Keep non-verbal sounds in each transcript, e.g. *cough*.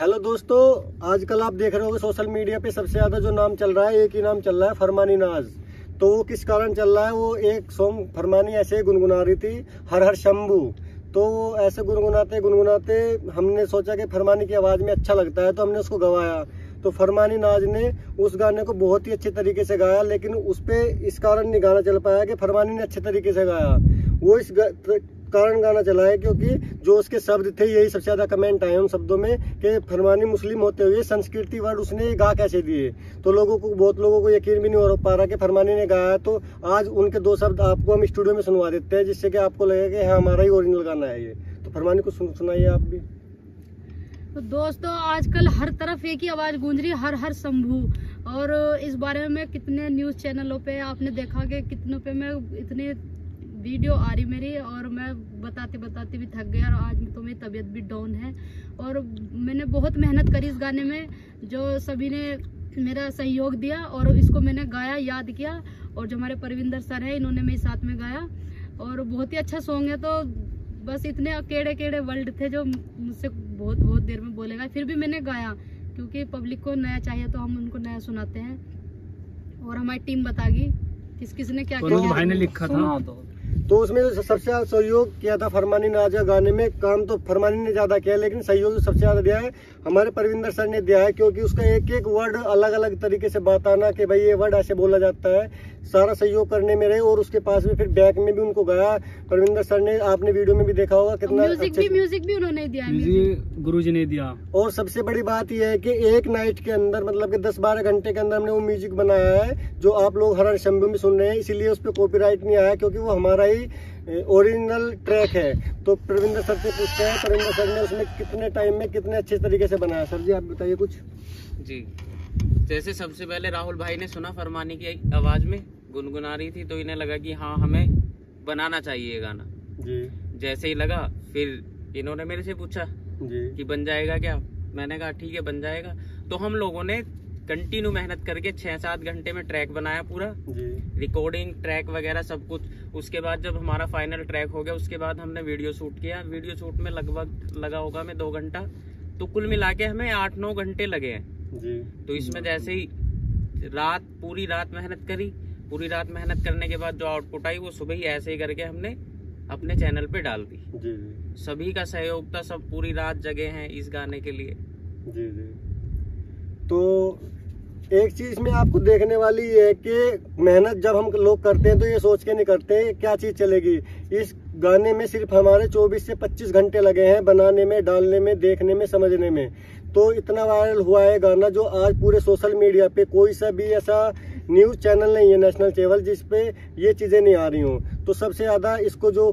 Hello दोस्तों, आजकल आप देख रहे होंगे सोशल मीडिया पे सबसे ज़्यादा जो नाम चल रहा है, एक ही नाम चल रहा है, फरमानी नाज। तो वो किस कारण चल रहा है? वो एक सॉन्ग फरमानी ऐसे गुनगुना रही थी, हर हर शंभू। तो वो ऐसे गुनगुनाते गुनगुनाते हमने सोचा कि फरमानी की आवाज़ में अच्छा लगता है तो हमने उसको गवाया। तो फरमानी नाज ने उस गाने को बहुत ही अच्छे तरीके से गाया, लेकिन उस पर इस कारण नहीं गाना चल पाया कि फरमानी ने अच्छे तरीके से गाया। वो इस कारण गाना चला है, क्योंकि जो उसके शब्द थे, यही सबसे ज़्यादा कमेंट आए उन शब्दों में, कि फरमानी मुस्लिम होते हुए संस्कृति वर्ड उसने गा कैसे दिए? तो लोगों को, बहुत लोगों को यकीन भी नहीं हो पा रहा कि फरमानी ने गाया तो आज उनके दो शब्द आपको हम स्टूडियो में सुनवा देते हैं, जिससे कि आपको लगेगा कि हाँ हमारा ही ओरिजिनल गाना है ये। तो फरमानी को सुनाइए आप भी। तो दोस्तों, आजकल हर तरफ़ एक ही आवाज़ गूंज रही हर हर शंभू। और इस बारे में कितने न्यूज़ चैनलों पे आपने देखा कि कितनों पे मैं इतने वीडियो आ रही मेरी और मैं बताते बताते भी थक गया और आज तो मेरी तबीयत भी डाउन है। और मैंने बहुत मेहनत करी इस गाने में जो सभी ने मेरा सहयोग दिया और इसको मैंने गाया याद किया और जो हमारे परविंदर सर हैं इन्होंने मेरे साथ में गाया। और बहुत ही अच्छा सॉन्ग है तो बस इतने अकेड़े केड़े वर्ल्ड थे जो मुझसे बहुत बहुत देर में बोलेगा। फिर भी मैंने गाया क्योंकि पब्लिक को नया चाहिए तो हम उनको नया सुनाते हैं और हमारी टीम बतागी किस किस ने क्या किया। भाई ने लिखा था। तो तो उसमें जो सबसे ज़्यादा सहयोग किया था फरमानी ने आज गाने में। काम तो फरमानी ने ज़्यादा किया लेकिन सहयोग सबसे ज़्यादा दिया है। हमारे परविंदर सर ने दिया है क्योंकि उसका एक एक वर्ड अलग अलग तरीके से बताना कि भाई ये वर्ड ऐसे बोला जाता है। सारा सहयोग करने में रहे और उसके पास भी फिर बैक में भी उनको गया। परविंदर सर ने आपने वीडियो में भी देखा होगा कितना म्यूज़िक भी म्यूज़िक भी उन्होंने दिया गुरु जी ने दिया। और सबसे बड़ी बात यह है कि एक नाइट के अंदर मतलब कि दस बारह घंटे के अंदर हमने वो म्यूज़िक बनाया है जो आप लोग हर शंभू में सुन रहे हैं इसीलिए उस पर कॉपी नहीं आया क्योंकि वो हमारा ही ओरिजिनल ट्रैक है। तो प्रविंदर सर से पूछते हैं प्रविंदर सर ने उसमें कितने टाइम में कितने अच्छे तरीके से बनाया? सर जी आप बताइए कुछ। जी। जैसे सबसे पहले राहुल भाई ने सुना फरमानी की आवाज़ में गुनगुना रही थी तो इन्हें लगा कि हाँ हमें बनाना चाहिए ये गाना। जी। जैसे ही लगा फिर इन्होंने मेरे से पूछा जी। कि बन जाएगा क्या? मैंने कहा ठीक है बन जाएगा। तो हम लोगों ने कंटिन्यू मेहनत करके छह सात घंटे में ट्रैक बनाया पूरा। रिकॉर्डिंग ट्रैक वगैरह सब कुछ। उसके बाद जब हमारा फाइनल ट्रैक हो गया उसके बाद हमने वीडियो शूट किया। वीडियो शूट में लगभग लगा होगा मैं दो घंटा। तो कुल मिला के हमें आठ नौ घंटे लगे हैं। तो इसमें जैसे ही रात पूरी रात मेहनत करी। पूरी रात मेहनत करने के बाद जो आउटपुट आई वो सुबह ही ऐसे ही करके हमने अपने चैनल पे डाल दी। सभी का सहयोग था सब पूरी रात जगे हैं इस गाने के लिए। जी जी। तो एक चीज़ में आपको देखने वाली ये है कि मेहनत जब हम लोग करते हैं तो ये सोच के नहीं करते क्या चीज़ चलेगी। इस गाने में सिर्फ़ हमारे 24 से 25 घंटे लगे हैं बनाने में, डालने में, देखने में, समझने में। तो इतना वायरल हुआ है गाना जो आज पूरे सोशल मीडिया पे कोई सा भी ऐसा न्यूज़ चैनल नहीं है नेशनल चैनल जिसपे ये चीज़ें नहीं आ रही हूँ। तो सबसे ज़्यादा इसको जो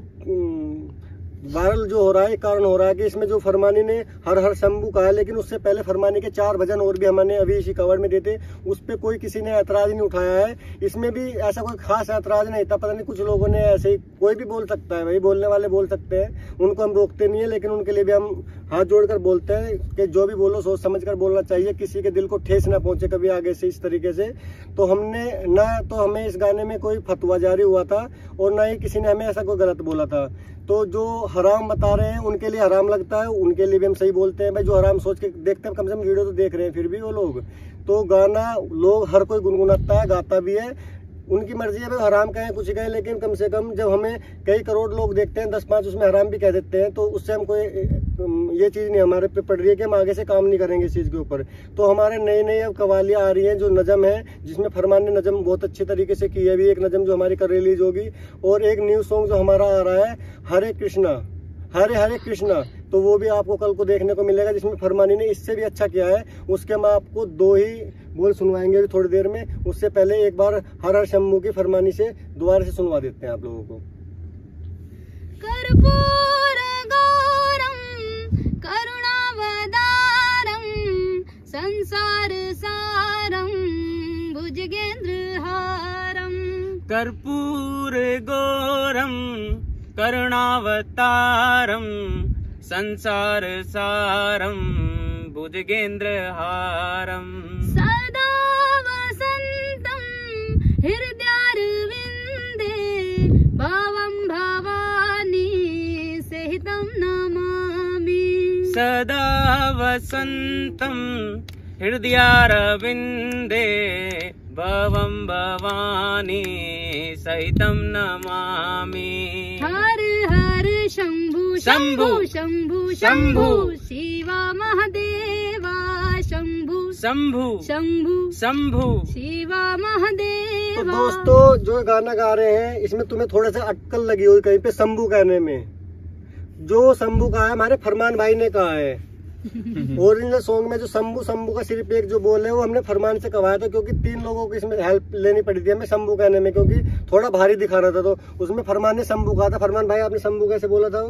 वायरल जो हो रहा है कारण हो रहा है कि इसमें जो फरमानी ने, हर हर शंभू कहा लेकिन उससे पहले फरमानी के चार भजन और भी हमने अभी इसी कवर में देते, उस पर कोई किसी ने ऐतराज नहीं उठाया है। इसमें भी ऐसा कोई खास ऐतराज नहीं था, पता नहीं कुछ लोगों ने ऐसे ही, कोई भी बोल सकता है भाई बोलने वाले बोल सकते हैं। उनको हम रोकते नहीं है, लेकिन उनके लिए भी हम हाथ जोड़कर बोलते हैं कि जो भी बोलो, सोच समझ कर बोलना चाहिए, किसी के दिल को ठेस ना पहुँचे कभी आगे से इस तरीके से। तो हमने, ना तो हमें इस गाने में कोई फतवा जारी हुआ था, और ना ही किसी ने हमें ऐसा कोई गलत बोला था। तो जो हराम बता रहे हैं, उनके लिए हराम लगता है, उनके लिए भी हम सही बोलते हैं, भाई, जो हराम सोच के देखते हैं, कम से कम वीडियो तो देख रहे हैं फिर भी वो लोग। तो गाना, लोग हर कोई गुनगुनाता है, गाता भी है, उनकी मर्ज़ी है, भाई, हराम कहें, कुछ कहें, लेकिन कम से कम जब हमें कई करोड़ लोग देखते हैं, दस पाँच उसमें हराम भी कह देते हैं तो उससे हम कोई ये चीज़ नहीं, हमारे पे पड़ रही है कि हम आगे से काम नहीं करेंगे इस चीज़ के ऊपर। तो हमारे नई नई अब कवालियाँ आ रही हैं, जो नज़म है, जिसमें फरमान ने नज़म बहुत अच्छे तरीके से की है। अभी एक नज़म जो हमारी कर रिलीज़ होगी, और एक न्यू सॉन्ग जो हमारा आ रहा है, हरे कृष्णा, हरे हरे कृष्णा तो वो भी आपको कल को देखने को मिलेगा, जिसमें फरमानी ने इससे भी अच्छा किया है। उसके हम आपको दो ही बोल सुनवाएँगे अभी थोड़ी देर में। उससे पहले एक बार हर हर शम्भू की फरमानी से, दोबारा से सुनवा देते हैं आप लोगों को। संसार सारम भुजगेंद्र हारम कर्पूर गौरम करुणावतारम संसार सारम भुजगेंद्र हारम सदा वसंतम हृदयारविंदे भावम भवानी सहितम नमामि। सदा वसन्तम् हृदयारविन्दे भवं भवानी सहितं नमामि। हर हर शंभु शंभु शंभु शंभु शिवा महादेवा शंभु शंभु शंभु शंभु शिवा तो दोस्तों जो गाना गा रहे हैं इसमें तुम्हें थोड़ा सा अटकल लगी हुई कहीं पे शंभू कहने में। जो शंभू कहा है हमारे फरमान भाई ने कहा है। ओरिजिनल सॉन्ग में जो शंभू शंभू का सिर्फ़ एक जो बोल है वो हमने फरमान से कवाया था क्योंकि तीन लोगों को इसमें हेल्प लेनी पड़ी थी हमें शंभू कहने में क्योंकि थोड़ा भारी दिखा रहा था तो उसमें फरमान ने शंभू कहा था। फरमान भाई आपने शंभू कैसे बोला था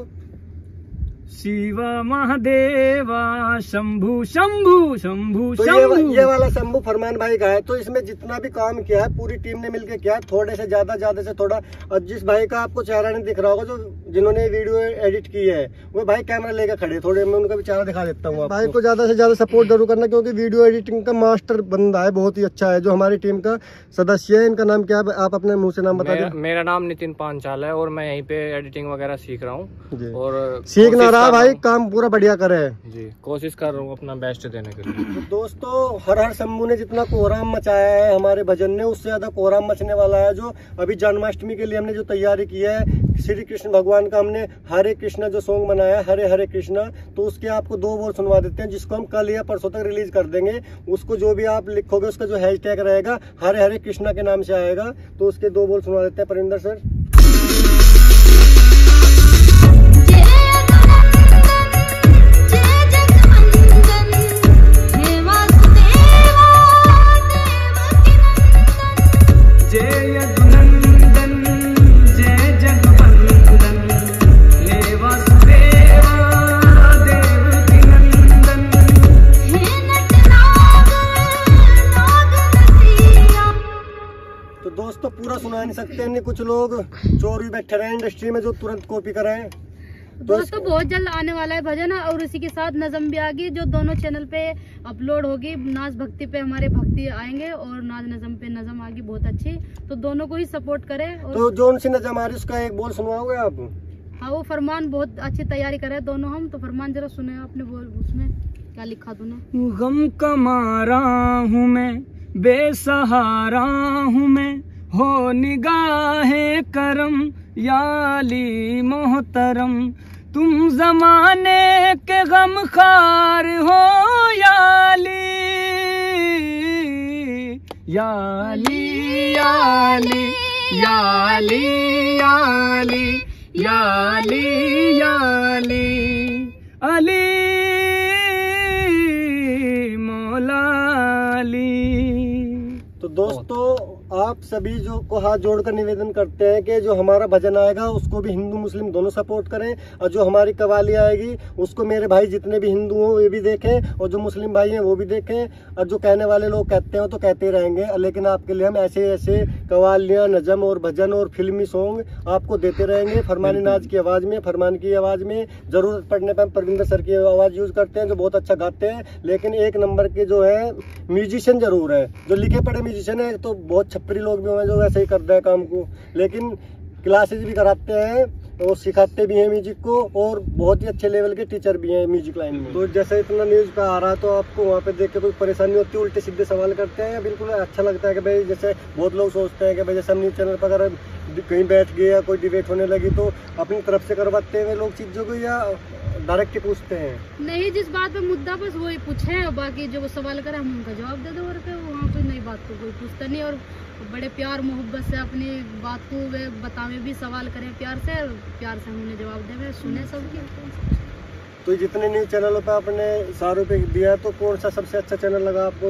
शिव महादेवा शंभु शंभु शंभु तो ये, वा, शंभु ये वाला शंभू फरमान भाई का है तो इसमें जितना भी काम किया है पूरी टीम ने मिलकर किया है थोड़े से ज़्यादा ज़्यादा से थोड़ा और जिस भाई का आपको चेहरा नहीं दिख रहा होगा जो जिन्होंने वीडियो एडिट की है वो भाई कैमरा लेकर खड़े थोड़े मैं उनका भी चेहरा दिखा देता हूँ भाई को ज़्यादा से ज़्यादा सपोर्ट ज़रूर करना क्योंकि वीडियो एडिटिंग का मास्टर बंदा है बहुत ही अच्छा है जो हमारी टीम का सदस्य है। इनका नाम क्या है? आप अपने मुँह से नाम बता मेरा, दें मेरा नाम नितिन पांचाल है और मैं यहीं पे एडिटिंग वगैरह सीख रहा हूँ। और सीख ना रहा भाई काम पूरा बढ़िया करे। जी कोशिश कर रहा हूँ अपना बेस्ट देने के लिए। तो दोस्तों हर हर शंभू ने जितना कोहराम मचाया है हमारे भजन ने उससे ज़्यादा कोहराम मचने वाला है जो अभी जन्माष्टमी के लिए हमने जो तैयारी की है श्री कृष्ण भगवान का हमने हरे कृष्णा जो सॉन्ग बनाया, हरे हरे कृष्णा तो उसके आपको दो बोल सुनवा देते हैं, जिसको हम कल या परसों तक रिलीज़ कर देंगे। उसको जो भी आप लिखोगे, उसका जो हैश रहेगा, हरे हरे कृष्णा के नाम से आएगा तो उसके दो बोल सुनवा देते हैं। परिंदर सर? सकते नहीं कुछ लोग चोर भी बैठे रहे इंडस्ट्री में जो तुरंत कॉपी कराएँ दोस्तों बहुत जल्द आने वाला है भजन और उसी के साथ नजम भी आ गई जो दोनों चैनल पे अपलोड होगी। नाच भक्ति पे हमारे भक्ति आएँगे और नाच नजम पे नजम आएगी बहुत अच्छी। तो दोनों को ही सपोर्ट करें और तो जोन सी नजम आ रही उसका एक बोल सुनवाओगे आप? हाँ वो फरमान बहुत अच्छी तैयारी करे दोनों हम तो फरमान जरा सुने आपने बोल उसमें क्या लिखा तूने? गम का मारा हूँ मैं बेसहारा हूँ मैं। हो निगाहे करम याली मोहतरम। तुम जमाने के गम खार हो याली याली याली याली याली याली याली अली आप सभी जो को हाथ जोड़कर निवेदन करते हैं कि जो हमारा भजन आएगा उसको भी हिंदू मुस्लिम दोनों सपोर्ट करें और जो हमारी कवाली आएगी उसको मेरे भाई जितने भी हिंदू हों वे भी देखें और जो मुस्लिम भाई हैं वो भी देखें और जो कहने वाले लोग कहते हैं तो कहते ही रहेंगे। लेकिन आपके लिए हम ऐसे ऐसे कवालियाँ नजम और भजन और फिल्मी सॉन्ग आपको देते रहेंगे। फरमानी नाज की आवाज़ में फरमान की आवाज़ में ज़रूरत पड़ने पर हम परविंदर सर की आवाज़ यूज़ करते हैं जो बहुत अच्छा गाते हैं। लेकिन एक नंबर के जो है म्यूजिशियन ज़रूर है। जो लिखे पढ़े म्यूजिशियन है तो बहुत छपरी लोग भी हैं जो वैसे ही करते हैं काम को। लेकिन क्लासेस भी कराते हैं और सिखाते भी हैं म्यूज़िक को और बहुत ही अच्छे लेवल के टीचर भी हैं म्यूज़िक लाइन में। तो जैसे इतना न्यूज़ का आ रहा है तो आपको वहाँ पे देख के कोई परेशानी होती है उल्टे सीधे सवाल करते हैं या बिल्कुल अच्छा लगता है कि भाई जैसे बहुत लोग सोचते हैं कि भाई जैसे हम न्यूज़ चैनल पर अगर कहीं बैठ गए या कोई डिबेट होने लगी तो अपनी तरफ़ से करवाते हैं लोग चीज़ों को या डायरेक्ट ही पूछते हैं? नहीं जिस बात पे मुद्दा बस वही पूछे बाकी जो सवाल करे हम उनका जवाब दे दो और वहाँ बात को कोई पूछता नहीं और बड़े प्यार मोहब्बत से अपनी बात को वे बतावे भी सवाल करें प्यार से प्यार से हमने जवाब देवे सुने सबकी तो जितने न्यूज़ चैनलों पर आपने सारों पे दिया तो कौन सा सबसे अच्छा चैनल लगा आपको?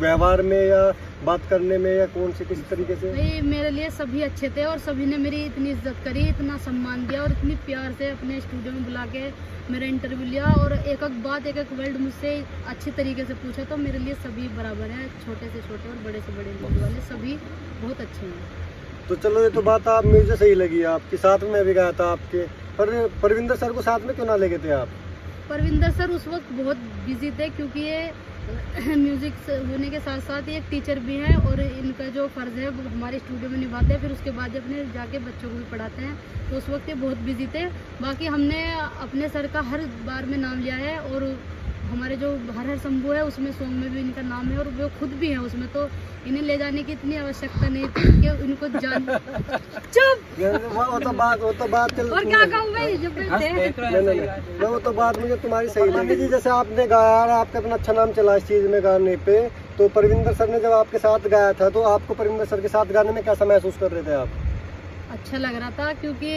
व्यवहार में या बात करने में या कौन से किस तरीके से? भाई मेरे लिए सभी अच्छे थे और सभी ने मेरी इतनी इज़्ज़त करी इतना सम्मान दिया और इतनी प्यार से अपने स्टूडियो में बुला के मेरा इंटरव्यू लिया और एक एक बात एक एक वर्ड मुझसे अच्छे तरीके से पूछा तो मेरे लिए सभी बराबर हैं छोटे से छोटे और बड़े से बड़े वाले सभी बहुत अच्छे हैं। तो चलो ये तो बात आप मुझे सही लगी आपके। साथ में मैं भी गया था आपके। पर परविंदर सर को साथ में क्यों ना ले गए थे आप? परविंदर सर उस वक्त बहुत बिज़ी थे क्योंकि ये म्यूज़िक होने के साथ साथ एक टीचर भी हैं और इनका जो फ़र्ज़ है वो हमारे स्टूडियो में निभाते हैं। फिर उसके बाद अपने जाके बच्चों को भी पढ़ाते हैं तो उस वक्त ये बहुत बिज़ी थे। बाकी हमने अपने सर का हर बार में नाम लिया है और हमारे जो हर हर शंभू है उसमें सॉन्ग में भी इनका नाम है और वो खुद भी है उसमें तो इन्हें ले जाने की इतनी आवश्यकता नहीं थी कि इनको जान *laughs* चुप! वो तो बात वो तो बात चल और क्या कहूँ भाई जब मैं नहीं वो तो बात मुझे तुम्हारी सही लगी। जी जैसे आपने गाया और आपका अपना अच्छा नाम चला इस चीज़ में गाने पे तो परविंदर सर ने जब आपके साथ गाया था तो आपको परविंदर सर के साथ गाने में कैसा महसूस कर रहे थे आप? अच्छा लग रहा था क्योंकि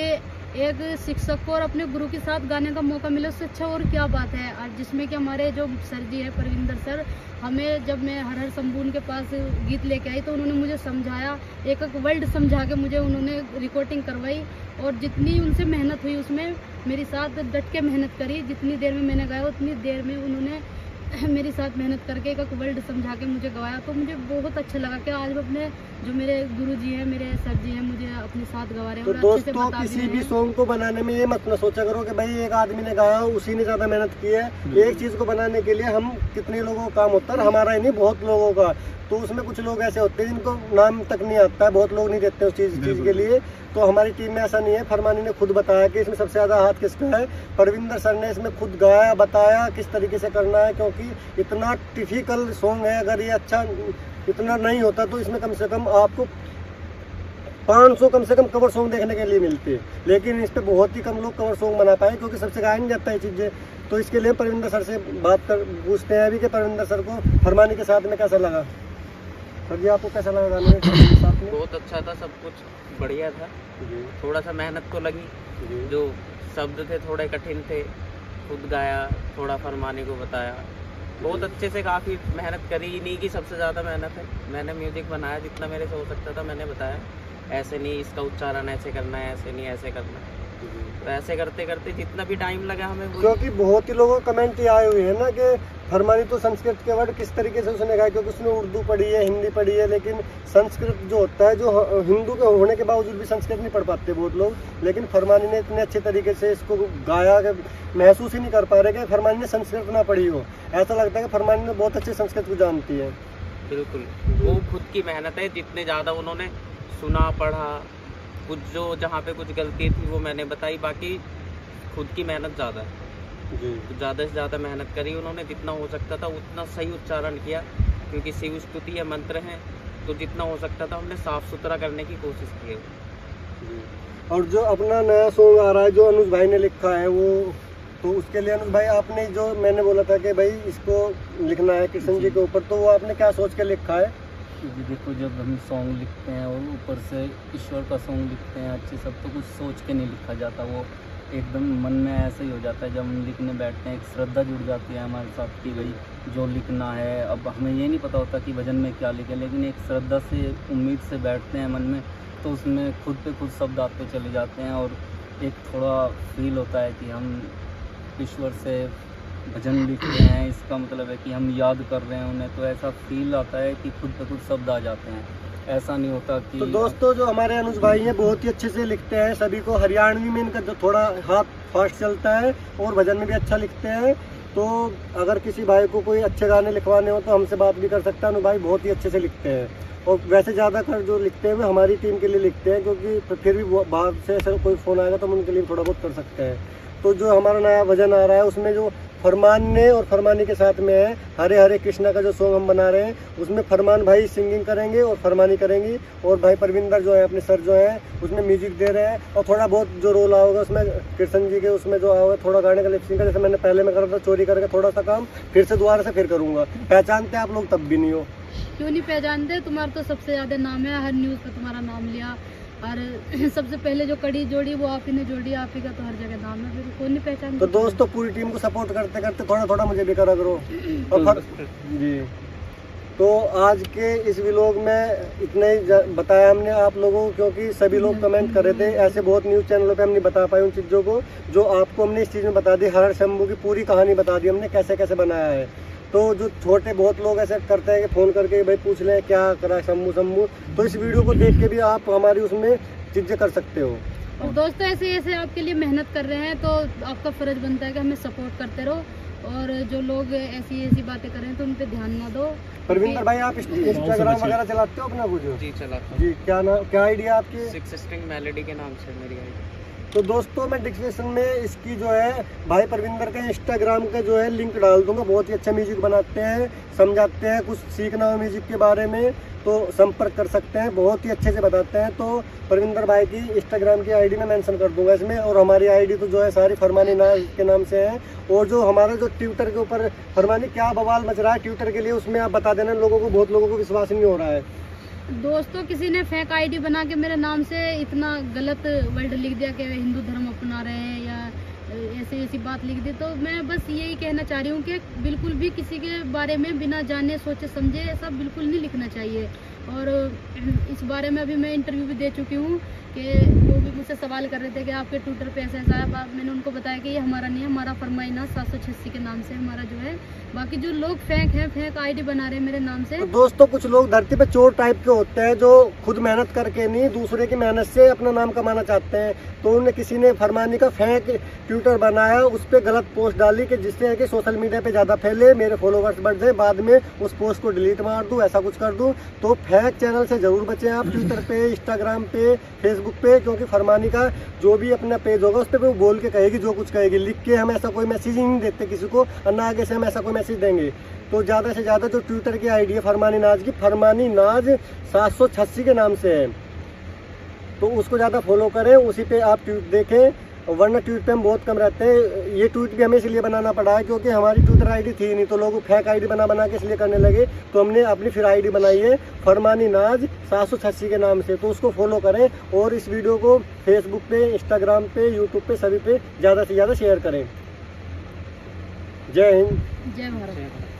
एक शिक्षक को और अपने गुरु के साथ गाने का मौका मिला, उससे अच्छा और क्या बात है? और जिसमें कि हमारे जो सर जी है, परविंदर सर, हमें जब मैं हर हर शंभू के पास गीत लेके आई तो उन्होंने मुझे समझाया, एक एक वर्ल्ड समझा के मुझे उन्होंने रिकॉर्डिंग करवाई और जितनी उनसे मेहनत हुई, उसमें मेरे साथ डट के मेहनत करी। जितनी देर में मैंने गाया, उतनी देर में उन्होंने *coughs* मेरे साथ मेहनत करके एक वर्ल्ड समझा के मुझे गवाया तो मुझे बहुत अच्छा लगा कि आज अपने जो मेरे गुरु जी हैं मेरे सर जी हैं मुझे अपने साथ गवा रहे हैं। तो और अच्छे से दोस्तों बता किसी भी सॉन्ग को बनाने में ये मत ना सोचा करो कि भाई एक आदमी ने गाया उसी ने ज़्यादा मेहनत की है। एक चीज़ को बनाने के लिए हम कितने लोगों का काम होता है हमारा ही नहीं बहुत लोगों का। तो उसमें कुछ लोग ऐसे होते हैं जिनको नाम तक नहीं आता है बहुत लोग नहीं देते उस चीज़ चीज़ के लिए। तो हमारी टीम में ऐसा नहीं है। फरमानी ने खुद बताया कि इसमें सबसे ज़्यादा हाथ किसका है? परविंदर सर ने इसमें खुद गाया बताया किस तरीके से करना है क्योंकि इतना टिफिकल सॉन्ग है अगर ये अच्छा इतना नहीं होता तो इसमें कम से कम आपको 500 कम से कम कवर सॉन्ग देखने के लिए मिलते हैं। लेकिन इस पर बहुत ही कम लोग कवर सॉन्ग बना पाए क्योंकि सबसे गाया नहीं जाता है चीज़ें। तो इसके लिए परविंदर सर से बात कर पूछते हैं अभी कि परविंदर सर को फरमानी के साथ में कैसा लगा? सर जी आपको कैसा लगा गाने साथ में? *coughs* बहुत अच्छा था सब कुछ बढ़िया था। थोड़ा सा मेहनत तो लगी। जी। जो शब्द थे थोड़े कठिन थे खुद गाया थोड़ा फरमाने को बताया। बहुत अच्छे से काफ़ी मेहनत करी। नहीं की सबसे ज़्यादा मेहनत है। मैंने म्यूज़िक बनाया जितना मेरे से हो सकता था मैंने बताया। ऐसे नहीं इसका उच्चारण ऐसे करना है ऐसे नहीं ऐसे करना है। तो ऐसे करते करते जितना भी टाइम लगा हमें क्योंकि बहुत ही लोगों कमेंट ये आए हुए हैं ना कि फरमानी तो संस्कृत के वर्ड किस तरीके से उसने गाया क्योंकि उसने उर्दू पढ़ी है हिंदी पढ़ी है लेकिन संस्कृत जो होता है जो हिंदू के होने के बावजूद भी संस्कृत नहीं पढ़ पाते बहुत लोग। लेकिन फरमानी ने इतने अच्छे तरीके से इसको गाया कि महसूस ही नहीं कर पा रहे कि फरमानी ने संस्कृत ना पढ़ी हो। ऐसा लगता है कि फरमानी ने बहुत अच्छे संस्कृत को जानती है। बिल्कुल। वो खुद की मेहनत है जितने ज़्यादा उन्होंने सुना पढ़ा कुछ जो जहाँ पे कुछ गलती थी वो मैंने बताई बाकी खुद की मेहनत ज़्यादा है। जी। तो ज़्यादा से ज़्यादा मेहनत करी उन्होंने जितना हो सकता था उतना सही उच्चारण किया क्योंकि शिव स्तुति या मंत्र हैं तो जितना हो सकता था हमने साफ़ सुथरा करने की कोशिश की है। और जो अपना नया सॉन्ग आ रहा है जो अनुज भाई ने लिखा है वो तो उसके लिए अनुज भाई आपने जो मैंने बोला था कि भाई इसको लिखना है कृष्ण जी। के ऊपर तो वो आपने क्या सोच के लिखा है? क्योंकि देखो जब हम सॉन्ग लिखते हैं और ऊपर से ईश्वर का सॉन्ग लिखते हैं, अच्छे सब तो कुछ सोच के नहीं लिखा जाता। वो एकदम मन में ऐसे ही हो जाता है, जब हम लिखने बैठते हैं, एक श्रद्धा जुड़ जाती है हमारे साथ कि भाई जो लिखना है, अब हमें ये नहीं पता होता कि भजन में क्या लिखे, लेकिन एक श्रद्धा से, उम्मीद से बैठते हैं मन में तो उसमें खुद पे खुद शब्द आते चले जाते हैं और एक थोड़ा फील होता है कि हम ईश्वर से भजन लिख रहे हैं, इसका मतलब है कि हम याद कर रहे हैं उन्हें तो ऐसा फील आता है कि खुद पे खुद शब्द आ जाते हैं। ऐसा नहीं होता कि तो दोस्तों, जो हमारे अनुज भाई हैं, बहुत ही अच्छे से लिखते हैं, सभी को हरियाणवी में इनका जो थोड़ा हाथ फास्ट चलता है, और भजन में भी अच्छा लिखते हैं। तो अगर किसी भाई को कोई अच्छे गाने लिखवाने हो तो हमसे बात भी कर सकता है। अनु भाई बहुत ही अच्छे से लिखते हैं। और वैसे ज़्यादातर जो लिखते हैं, वो हमारी टीम के लिए लिखते हैं, क्योंकि फिर भी बाहर से ऐसा कोई फ़ोन आएगा तो हम उनके लिए थोड़ा बहुत कर सकते हैं। तो जो हमारा नया भजन आ रहा है, उसमें जो फरमान ने और फरमानी के साथ में है, हरे हरे कृष्णा का जो सॉन्ग हम बना रहे हैं, उसमें फरमान भाई सिंगिंग करेंगे और फरमानी करेंगी। और भाई परविंदर जो है, अपने सर जो है, उसमें म्यूज़िक दे रहे हैं। और थोड़ा बहुत जो रोल आओगे, उसमें कृष्ण जी के उसमें जो आओगे, थोड़ा गाने का लिपसिंग का, जैसे मैंने पहले में करा था, चोरी करके थोड़ा सा काम, फिर से दोबारा से फिर करूँगा। पहचानते आप लोग, तब भी नहीं हो। क्यों नहीं पहचानते? तुम्हारा तो सबसे ज़्यादा नाम है, हर न्यूज़ पे तुम्हारा नाम लिया। और *laughs* सबसे पहले जो कड़ी जोड़ी वो आप ही ने जोड़ी आप ही का तो हर जगह नाम है फिर कौन नहीं पहचानता। तो दोस्तों पूरी टीम को सपोर्ट करते करते थोड़ा थोड़ा मुझे भी करा करो और फर... जी। तो आज के इस व्लॉग में इतना ही बताया हमने आप लोगों को क्योंकि सभी लोग कमेंट कर रहे थे। ऐसे बहुत न्यूज़ चैनलों पे हम नहीं बता पाए उन चीज़ों को जो आपको हमने इस चीज़ में बता दी। हर शंभू की पूरी कहानी बता दी हमने कैसे कैसे बनाया है। तो जो छोटे बहुत लोग ऐसे करते हैं कि फ़ोन करके भाई पूछ लें क्या करा शंभू शंभू तो इस वीडियो को देख के भी आप हमारी उसमें चीज़ें कर सकते हो। और दोस्तों ऐसे ऐसे आपके लिए मेहनत कर रहे हैं तो आपका फ़र्ज़ बनता है कि हमें सपोर्ट करते रहो। और जो लोग ऐसी ऐसी बातें कर रहे हैं तो उन पर ध्यान ना दो। परविंदर भाई आप इंस्टाग्राम वगैरह चलाते हो अपना कुछ? जी चला जी क्या नाम क्या आइडिया आपकी? सिक्स स्ट्रिंग मेलेडी के नाम से मेरी आई तो दोस्तों, मैं डिस्क्रिप्शन में इसकी जो है, भाई परविंदर के इंस्टाग्राम का जो है लिंक डाल दूँगा। बहुत ही अच्छा म्यूज़िक बनाते हैं, समझाते हैं, कुछ सीखना हो म्यूज़िक के बारे में तो संपर्क कर सकते हैं। बहुत ही अच्छे से बताते हैं। तो परविंदर भाई की इंस्टाग्राम की आईडी में मेंशन कर दूँगा इसमें। और हमारी आईडी तो जो है सारी फरमानी ना के नाम से है। और जो हमारे जो ट्विटर के ऊपर फरमानी, क्या बवाल मच रहा है ट्विटर के लिए, उसमें आप बता देना। लोगों को, बहुत लोगों को विश्वास नहीं हो रहा है। दोस्तों, किसी ने फेक आईडी बना के मेरे नाम से इतना गलत वर्ड लिख दिया कि हिंदू धर्म अपना रहे हैं या ऐसी ऐसी बात लिख दी तो मैं बस यही कहना चाह रही हूँ कि बिल्कुल भी किसी के बारे में बिना जाने, सोचे, समझे, ऐसा बिल्कुल नहीं लिखना चाहिए। और इस बारे में अभी मैं इंटरव्यू भी दे चुकी हूँ। कि वो भी मुझसे सवाल कर रहे थे कि आपके ट्विटर पे ऐसा ऐसा है। मैंने उनको बताया कि ये हमारा नहीं है, हमारा फरमाइना सात सौ छस्सी के नाम से हमारा जो है। बाकी जो लोग फेंक हैं फेंक आईडी बना रहे हैं मेरे नाम से। तो दोस्तों, कुछ लोग धरती पे चोर टाइप के होते हैं जो खुद मेहनत करके नहीं, दूसरे की मेहनत से अपना नाम कमाना चाहते हैं। तो उन्हें किसी ने फरमानी का फेंक ट्विटर बनाया, उस पर गलत पोस्ट डाली कि जिससे कि सोशल मीडिया पे ज़्यादा फैले, मेरे फॉलोवर्स बढ़ जाए, बाद में उस पोस्ट को डिलीट मार दूँ, ऐसा कुछ कर दूँ। तो फेक चैनल से ज़रूर बचें आप ट्विटर पे इंस्टाग्राम पे फेसबुक पे, क्योंकि फरमानी का जो भी अपना पेज होगा, उस पर वो बोल के कहेगी, जो कुछ कहेगी। लिख के हम ऐसा कोई मैसेज ही नहीं देते किसी को, और ना आगे से हम ऐसा कोई मैसेज देंगे। तो ज़्यादा से ज़्यादा जो ट्विटर की आईडी है, फरमानी नाज की, फरमानी नाज सात के नाम से है। तो उसको ज़्यादा फॉलो करें, उसी पर आप ट्वीट देखें। वरना ट्वीट पे हम बहुत कम रहते हैं। ये ट्वीट भी हमें इसलिए बनाना पड़ा है क्योंकि हमारी ट्विटर आईडी थी नहीं तो लोग फेक आईडी बना बना के इसलिए करने लगे। तो हमने अपनी फिर आईडी बनाई है फरमानी नाज सात के नाम से। तो उसको फॉलो करें और इस वीडियो को फेसबुक पे इंस्टाग्राम पे यूट्यूब पे सभी पे ज़्यादा से ज़्यादा शेयर करें। जय हिंद। जय भारत।